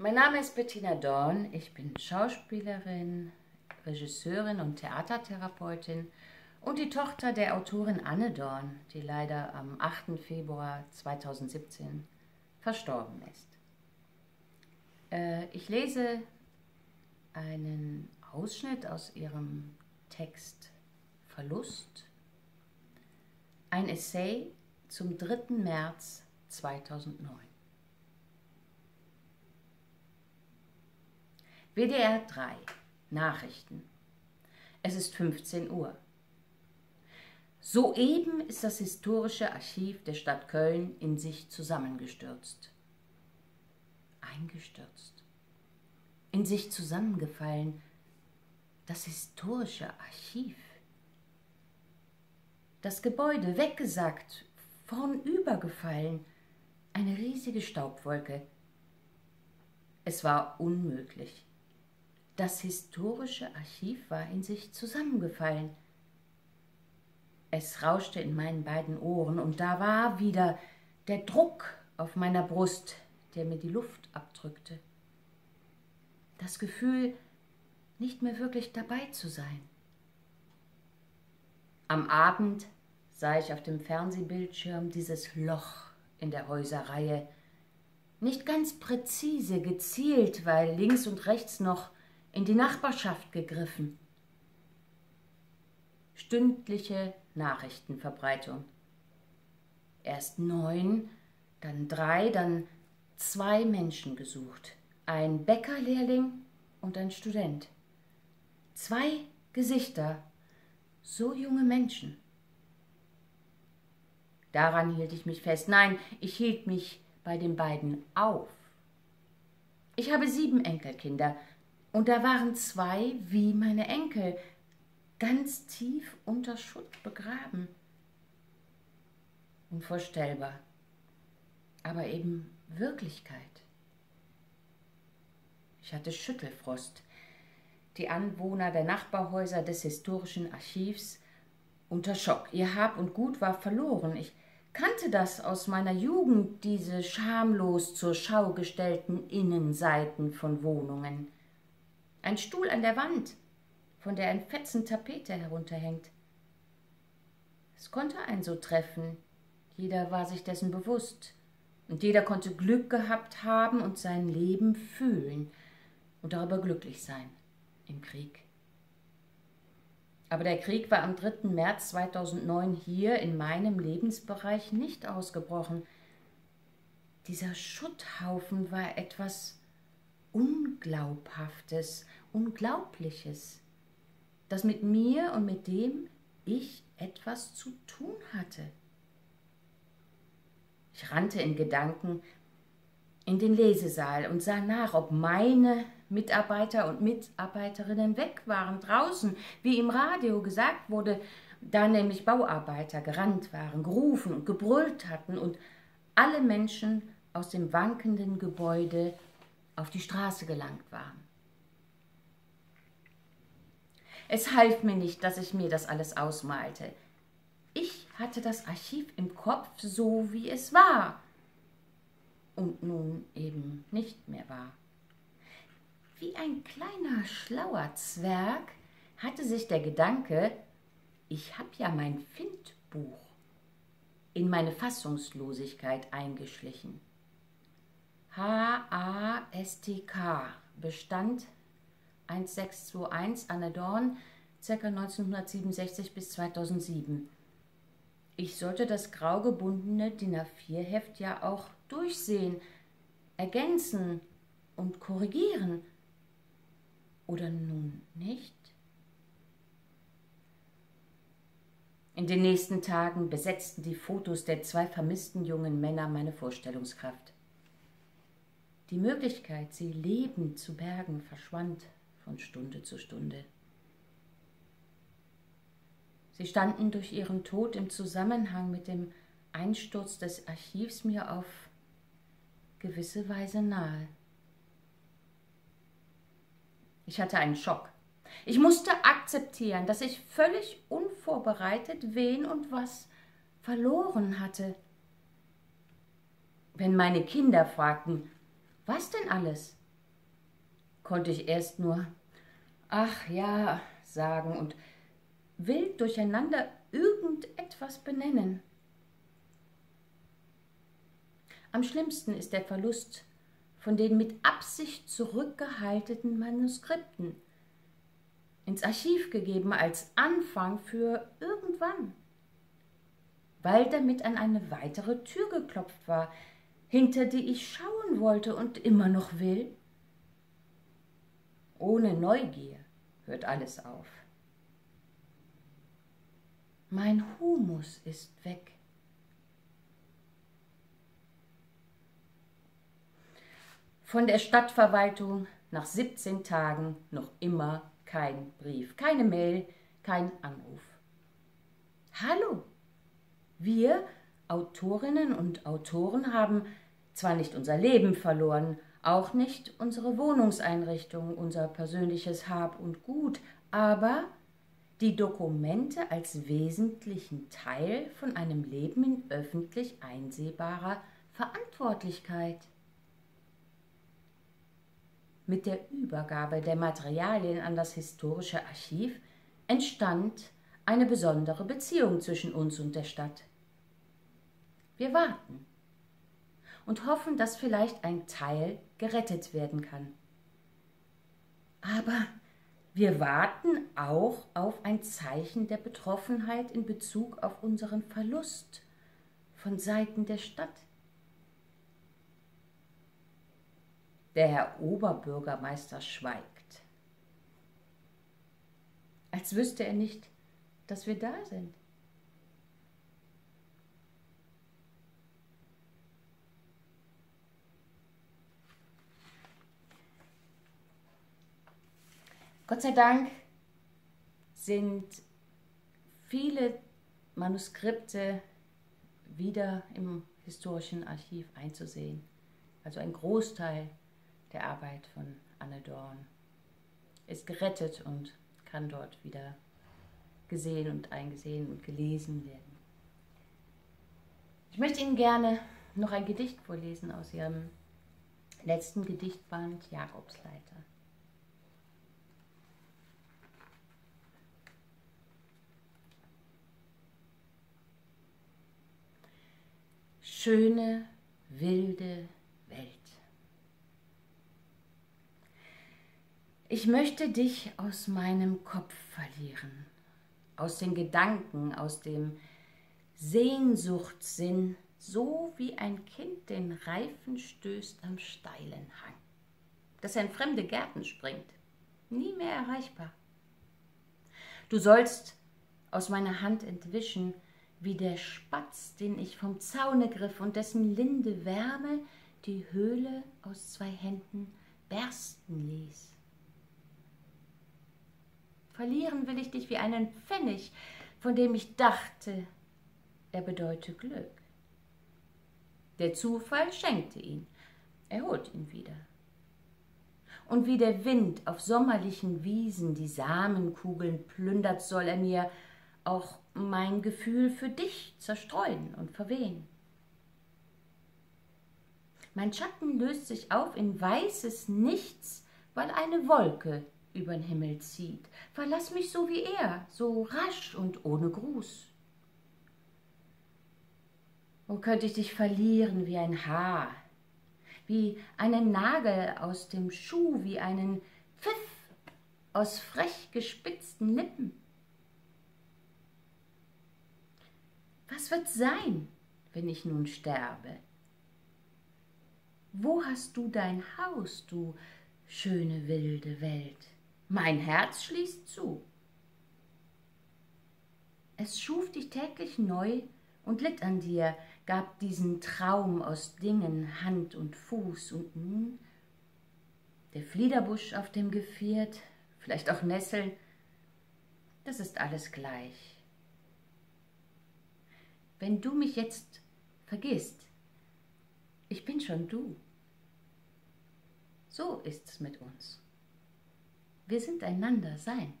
Mein Name ist Bettina Dorn. Ich bin Schauspielerin, Regisseurin und Theatertherapeutin und die Tochter der Autorin Anne Dorn, die leider am 8. Februar 2017 verstorben ist. Äh, ich lese einen Ausschnitt aus ihrem Text Verlust, ein Essay zum 3. März 2009. WDR 3 Nachrichten. Es ist 15 Uhr. Soeben ist das historische Archiv der Stadt Köln in sich zusammengestürzt. Eingestürzt. In sich zusammengefallen. Das historische Archiv. Das Gebäude weggesackt, vornübergefallen. Eine riesige Staubwolke. Es war unmöglich. Das historische Archiv war in sich zusammengefallen. Es rauschte in meinen beiden Ohren, und da war wieder der Druck auf meiner Brust, der mir die Luft abdrückte. Das Gefühl, nicht mehr wirklich dabei zu sein. Am Abend sah ich auf dem Fernsehbildschirm dieses Loch in der Häuserreihe, nicht ganz präzise gezielt, weil links und rechts noch in die Nachbarschaft gegriffen. Stündliche Nachrichtenverbreitung. Erst neun, dann drei, dann zwei Menschen gesucht. Ein Bäckerlehrling und ein Student. Zwei Gesichter, so junge Menschen. Daran hielt ich mich fest. Nein, ich hielt mich bei den beiden auf. Ich habe sieben Enkelkinder, und da waren zwei wie meine Enkel, ganz tief unter Schutt begraben. Unvorstellbar, aber eben Wirklichkeit. Ich hatte Schüttelfrost. Die Anwohner der Nachbarhäuser des historischen Archivs unter Schock. Ihr Hab und Gut war verloren. Ich kannte das aus meiner Jugend, diese schamlos zur Schau gestellten Innenseiten von Wohnungen. Ein Stuhl an der Wand, von der ein Fetzen Tapete herunterhängt. Es konnte einen so treffen, jeder war sich dessen bewusst, und jeder konnte Glück gehabt haben und sein Leben fühlen und darüber glücklich sein im Krieg. Aber der Krieg war am 3. März 2009 hier in meinem Lebensbereich nicht ausgebrochen. Dieser Schutthaufen war etwas Unglaubhaftes, Unglaubliches, das mit mir und mit dem ich etwas zu tun hatte. Ich rannte in Gedanken in den Lesesaal und sah nach, ob meine Mitarbeiter und Mitarbeiterinnen weg waren draußen, wie im Radio gesagt wurde, da nämlich Bauarbeiter gerannt waren, gerufen und gebrüllt hatten und alle Menschen aus dem wankenden Gebäude auf die Straße gelangt waren. Es half mir nicht, dass ich mir das alles ausmalte. Ich hatte das Archiv im Kopf so, wie es war und nun eben nicht mehr war. Wie ein kleiner schlauer Zwerg hatte sich der Gedanke, ich hab ja mein Findbuch, in meine Fassungslosigkeit eingeschlichen. H-A-S-T-K, Bestand 1621 Anne Dorn, ca. 1967 bis 2007. Ich sollte das grau gebundene DIN A4-Heft ja auch durchsehen, ergänzen und korrigieren. Oder nun nicht? In den nächsten Tagen besetzten die Fotos der zwei vermissten jungen Männer meine Vorstellungskraft. Die Möglichkeit, sie lebend zu bergen, verschwand von Stunde zu Stunde. Sie standen durch ihren Tod im Zusammenhang mit dem Einsturz des Archivs mir auf gewisse Weise nahe. Ich hatte einen Schock. Ich musste akzeptieren, dass ich völlig unvorbereitet wen und was verloren hatte. Wenn meine Kinder fragten, was denn alles? konnte ich erst nur Ach ja sagen und wild durcheinander irgendetwas benennen. Am schlimmsten ist der Verlust von den mit Absicht zurückgehaltenen Manuskripten, ins Archiv gegeben als Anfang für irgendwann, weil damit an eine weitere Tür geklopft war, hinter die ich schauen wollte und immer noch will. Ohne Neugier hört alles auf. Mein Humus ist weg. Von der Stadtverwaltung nach 17 Tagen noch immer kein Brief, keine Mail, kein Anruf. Hallo, wir Autorinnen und Autoren haben zwar nicht unser Leben verloren, auch nicht unsere Wohnungseinrichtung, unser persönliches Hab und Gut, aber die Dokumente als wesentlichen Teil von einem Leben in öffentlich einsehbarer Verantwortlichkeit. Mit der Übergabe der Materialien an das historische Archiv entstand eine besondere Beziehung zwischen uns und der Stadt. Wir warten und hoffen, dass vielleicht ein Teil gerettet werden kann. Aber wir warten auch auf ein Zeichen der Betroffenheit in Bezug auf unseren Verlust von Seiten der Stadt. Der Herr Oberbürgermeister schweigt, als wüsste er nicht, dass wir da sind. Gott sei Dank sind viele Manuskripte wieder im historischen Archiv einzusehen. Also ein Großteil der Arbeit von Anne Dorn ist gerettet und kann dort wieder gesehen und eingesehen und gelesen werden. Ich möchte Ihnen gerne noch ein Gedicht vorlesen aus Ihrem letzten Gedichtband Jakobsleiter. Schöne, wilde Welt. Ich möchte dich aus meinem Kopf verlieren, aus den Gedanken, aus dem Sehnsuchtssinn, so wie ein Kind den Reifen stößt am steilen Hang, das in fremde Gärten springt, nie mehr erreichbar. Du sollst aus meiner Hand entwischen, wie der Spatz, den ich vom Zaune griff und dessen linde Wärme die Höhle aus zwei Händen bersten ließ. Verlieren will ich dich wie einen Pfennig, von dem ich dachte, er bedeute Glück. Der Zufall schenkte ihn, er holt ihn wieder. Und wie der Wind auf sommerlichen Wiesen die Samenkugeln plündert, soll er mir auch mein Gefühl für dich zerstreuen und verwehen. Mein Schatten löst sich auf in weißes Nichts, weil eine Wolke übern Himmel zieht. Verlass mich so wie er, so rasch und ohne Gruß. Wo könnte ich dich verlieren wie ein Haar, wie einen Nagel aus dem Schuh, wie einen Pfiff aus frech gespitzten Lippen? Was wird sein, wenn ich nun sterbe? Wo hast du dein Haus, du schöne wilde Welt? Mein Herz schließt zu. Es schuf dich täglich neu und litt an dir, gab diesen Traum aus Dingen Hand und Fuß, und nun der Fliederbusch auf dem Geviert, vielleicht auch Nesseln, das ist alles gleich. Wenn du mich jetzt vergisst, ich bin schon du. So ist's mit uns. Wir sind einander sein.